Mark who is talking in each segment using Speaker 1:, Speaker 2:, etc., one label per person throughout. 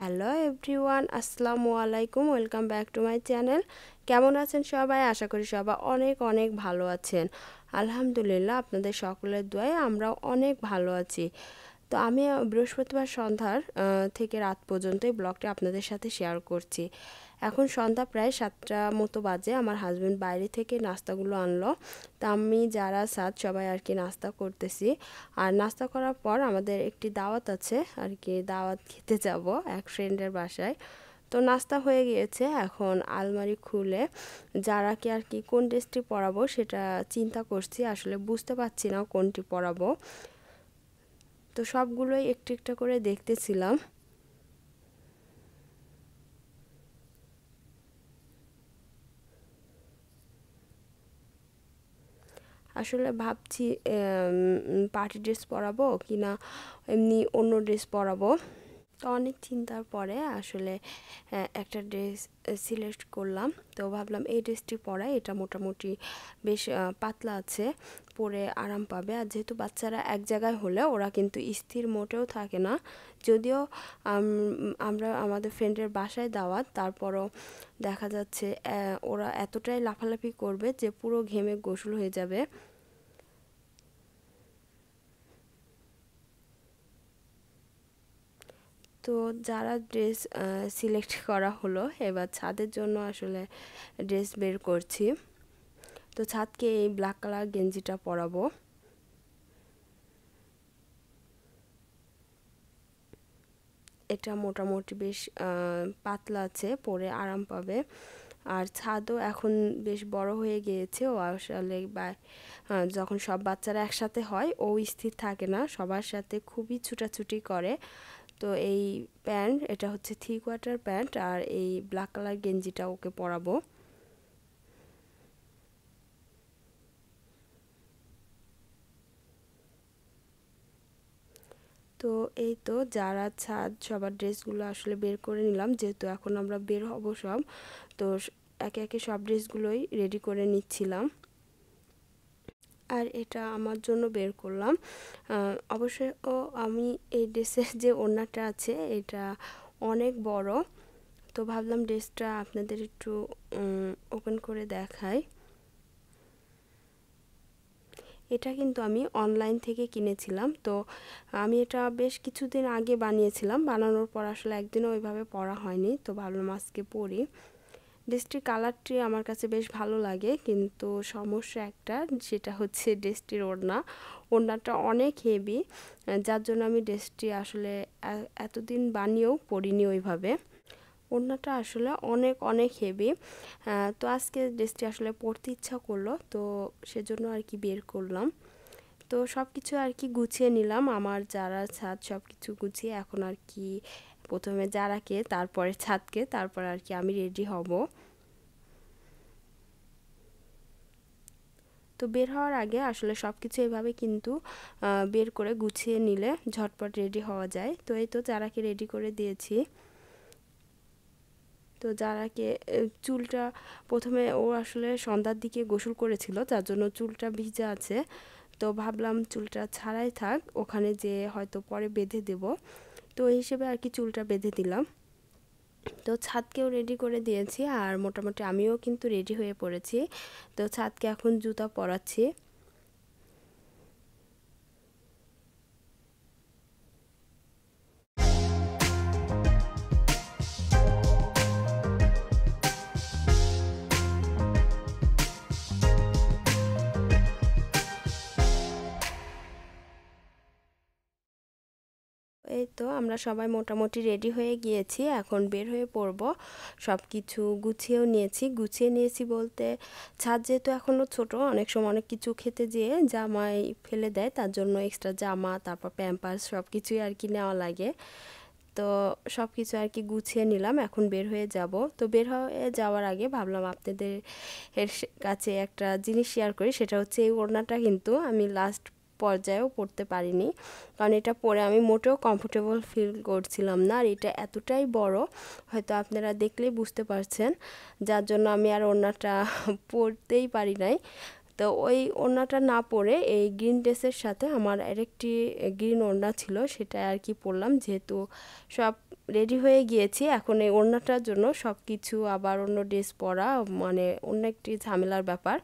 Speaker 1: Hello everyone আসসালামু আলাইকুম welcome back to my channel কেমন আছেন সবাই? আশা করি সবাই অনেক অনেক ভালো আছেন। আলহামদুলিল্লাহ, আপনাদের সকলের দোয়ায় আমরাও অনেক ভালো আছি। তো আমি বৃহস্পতিবার সন্ধ্যার থেকে রাত পর্যন্ত এই ব্লগটি আপনাদের সাথে শেয়ার করছি। এখন সন্ধ্যা প্রায় সাতটা মতো বাজে, আমার হাজব্যান্ড বাইরে থেকে নাস্তাগুলো আনলো। তা আমি, যারা সাত সবাই আর কি নাস্তা করতেছি। আর নাস্তা করার পর আমাদের একটি দাওয়াত আছে, আর কি দাওয়াত খেতে যাব এক ফ্রেন্ডের বাসায়। তো নাস্তা হয়ে গিয়েছে, এখন আলমারি খুলে যারা কি আর কি কোন ড্রেসটি পরাবো সেটা চিন্তা করছি, আসলে বুঝতে পারছি না কোনটি পরাবো তো সবগুলোই একটু একটু করে দেখতেছিলাম। আসলে ভাবছি পার্টি ড্রেস পরাবো কি না এমনি অন্য ড্রেস পরাবো। তো অনেক চিন্তার পরে আসলে একটা ড্রেস সিলেক্ট করলাম। তো ভাবলাম এই ড্রেসটি পরাই, এটা মোটামুটি বেশ পাতলা আছে। পরে আরাম পাবে। আর যেহেতু বাচ্চারা এক জায়গায় হলে ওরা কিন্তু স্থির মোটেও থাকে না। যদিও আমরা আমাদের ফ্রেন্ডের বাসায় দাওয়াত, তারপরও দেখা যাচ্ছে ওরা এতটাই লাফালাফি করবে যে পুরো ঘেমে গোসল হয়ে যাবে। তো যারা ড্রেস সিলেক্ট করা হলো, এবার ছাদের জন্য আসলে ড্রেস বের করছি। তো ছাদকে এই ব্ল্যাক কালার গেঞ্জিটা পরাবো। এটা মোটামুটি বেশ পাতলা আছে, পরে আরাম পাবে। আর ছাদও এখন বেশ বড় হয়ে গিয়েছে, ও আসলে বা যখন সব বাচ্চারা একসাথে হয়, ও স্থির থাকে না, সবার সাথে খুবই ছুটাছুটি করে। তো এই প্যান্ট, এটা হচ্ছে থ্রি কোয়ার্টার প্যান্ট, আর এই ব্ল্যাক কালার গেঞ্জিটা ওকে পরাবো। তো এই তো যারা ছাদ, সবার ড্রেসগুলো আসলে বের করে নিলাম, যেহেতু এখন আমরা বের হব সব, তো একে একে সব ড্রেসগুলোই রেডি করে নিচ্ছিলাম। আর এটা আমার জন্য বের করলাম। অবশ্যই ও, আমি এই ড্রেসের যে ওড়নাটা আছে, এটা অনেক বড়, তো ভাবলাম ড্রেসটা আপনাদের একটু ওপেন করে দেখাই। এটা কিন্তু আমি অনলাইন থেকে কিনেছিলাম। তো আমি এটা বেশ কিছুদিন আগে বানিয়েছিলাম। বানানোর পর আসলে একদিনও ওইভাবে পড়া হয়নি। তো ভাবলাম আজকে পড়ি। ড্রেসটির কালারটি আমার কাছে বেশ ভালো লাগে। কিন্তু সমস্যা একটা, সেটা হচ্ছে ড্রেসটির ওড়না। ওড়নাটা অনেক হেভি যার জন্য আমি ড্রেসটি আসলে এতদিন বানিয়েও পরিনি ওইভাবে। ওড়নাটা আসলে অনেক অনেক হেভি তো আজকে ড্রেসটি আসলে পরতে ইচ্ছা করল, তো সেজন্য আর কি বের করলাম। তো সব কিছু আর কি গুছিয়ে নিলাম, আমার যারা ছাদ সব কিছু গুছিয়ে এখন আর কি প্রথমে যারাকে, তারপরে ছাদকে, তারপর আর কি আমি রেডি হব। তো বের হওয়ার আগে আসলে সব কিছু এভাবে কিন্তু বের করে গুছিয়ে নিলে ঝটপট রেডি হওয়া যায়। তো এই তো যারাকে রেডি করে দিয়েছি তো যারাকে চুলটা প্রথমে ও আসলে সন্ধ্যার দিকে গোসল করেছিল, যার জন্য চুলটা ভিজা আছে। তো ভাবলাম চুলটা ছাড়াই থাক, ওখানে যে হয়তো পরে বেঁধে দেব। তো এই হিসেবে আর কি চুলটা বেঁধে দিলাম। তো ছাদকেও রেডি করে দিয়েছি, আর মোটামুটি আমিও কিন্তু রেডি হয়ে পড়েছি। তো ছাদকে এখন জুতা পরাচ্ছি। এই তো আমরা সবাই মোটামুটি রেডি হয়ে গিয়েছি, এখন বের হয়ে পড়ব। সব কিছু গুছিয়েও নিয়েছি। গুছিয়ে নিয়েছি বলতে ছাদ যেহেতু এখনও ছোট, অনেক সময় অনেক কিছু খেতে যেয়ে জামাই ফেলে দেয়, তার জন্য এক্সট্রা জামা, তারপর প্যাম্পার্স সব কিছুই আর কি নেওয়া লাগে। তো সব কিছু আর কি গুছিয়ে নিলাম, এখন বের হয়ে যাব। তো বের হয়ে যাওয়ার আগে ভাবলাম আপনাদের কাছে একটা জিনিস শেয়ার করি, সেটা হচ্ছে এই ওড়নাটা কিন্তু আমি লাস্ট পর্যায়েও পড়তে পারিনি। কারণ এটা পরে আমি মোটেও কমফোর্টেবল ফিল করছিলাম না। আর এটা এতটাই বড়, হয়তো আপনারা দেখলেই বুঝতে পারছেন, যার জন্য আমি আর ওনাটা পড়তেই পারি নাই। তো ওই ওড়নাটা না পরে এই গ্রিন ড্রেসের সাথে আমার আরেকটি গ্রিন ওড়না ছিল সেটা আর কি পরলাম যেহেতু সব রেডি হয়ে গিয়েছি। এখন এই ওড়নাটার জন্য সব কিছু আবার অন্য ড্রেস পরা মানে অন্য একটি ঝামেলার ব্যাপার।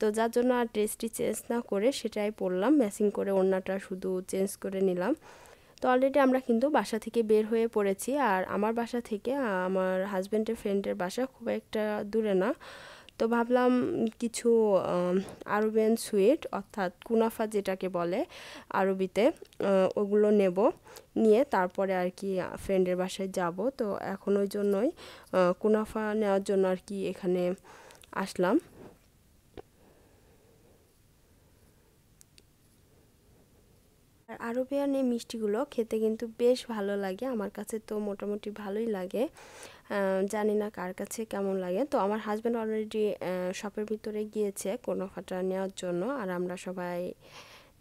Speaker 1: তো যার জন্য আর ড্রেসটি চেঞ্জ না করে সেটাই পরলাম ম্যাচিং করে ওড়নাটা শুধু চেঞ্জ করে নিলাম। তো অলরেডি আমরা কিন্তু বাসা থেকে বের হয়ে পড়েছি, আর আমার বাসা থেকে, আমার হাজব্যান্ডের ফ্রেন্ডের বাসা খুব একটা দূরে না। তো ভাবলাম কিছু আরবিয়ান সুইট অর্থাৎ কুনাফা যেটাকে বলে, আরবিতে ওগুলো নেব। নিয়ে তারপরে আর কি ফ্রেন্ডের বাসায় যাব। তো এখন ওই জন্যই কুনাফা নেওয়ার জন্য আর কি এখানে আসলাম। আর আরবিয়ান এই মিষ্টিগুলো, খেতে কিন্তু বেশ ভালো লাগে। আমার কাছে তো মোটামুটি ভালোই লাগে। জানি না কার কাছে কেমন লাগে। তো আমার হাজব্যান্ড অলরেডি শপের ভিতরে গিয়েছে কোনো ফাটা নেওয়ার জন্য। আর আমরা সবাই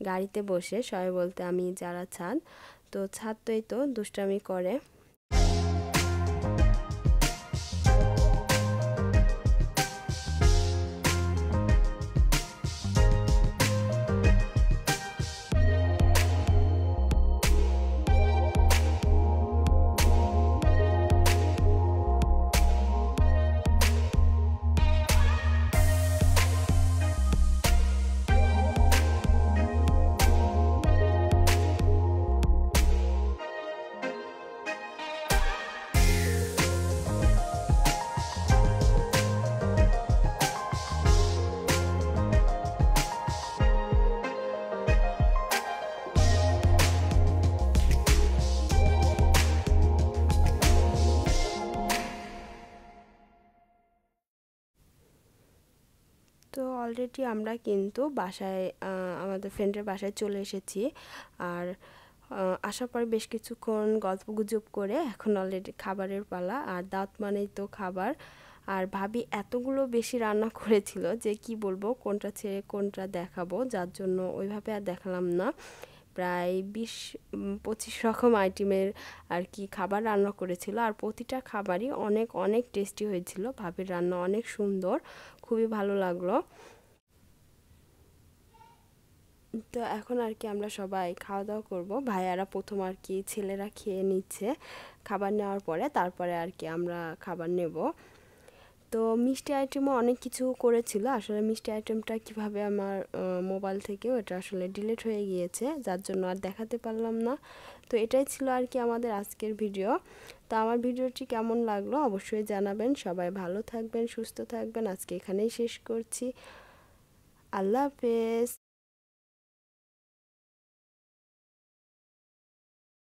Speaker 1: গাড়িতে বসে সবাই বলতে আমি যারা ছাদ তো ছাত্রই তো দুষ্টামি করে। অলরেডি আমরা কিন্তু বাসায় আমাদের ফ্রেন্ডের বাসায় চলে এসেছি। আর আসার পরে বেশ কিছুক্ষণ গল্প গুজব করে এখন অলরেডি খাবারের পালা। আর দাঁত মানেই তো খাবার। আর ভাবি এতগুলো বেশি রান্না করেছিল যে কি বলব, কোনটা ছেড়ে কোনটা দেখাবো, যার জন্য ওইভাবে আর দেখালাম না। প্রায় বিশ পঁচিশ রকম আইটেমের আর কি খাবার রান্না করেছিল। আর প্রতিটা খাবারই অনেক অনেক টেস্টি হয়েছিল। ভাবির রান্না অনেক সুন্দর, খুবই ভালো লাগল। তো এখন আর কি আমরা সবাই খাওয়া দাওয়া করব। ভাইয়ারা প্রথম আর কি ছেলেরা খেয়ে নিচ্ছে খাবার নেওয়ার পরে, তারপরে আর কি আমরা খাবার নেব। তো মিষ্টি আইটেমও অনেক কিছু করেছিল। আসলে মিষ্টি আইটেমটা কীভাবে আমার মোবাইল থেকে ওটা আসলে ডিলিট হয়ে গিয়েছে, যার জন্য আর দেখাতে পারলাম না। তো এটাই ছিল আর কি আমাদের আজকের ভিডিও। তো আমার ভিডিওটি কেমন লাগল অবশ্যই জানাবেন। সবাই ভালো থাকবেন, সুস্থ থাকবেন। আজকে এখানেই শেষ করছি। আল্লাহ হাফেজ।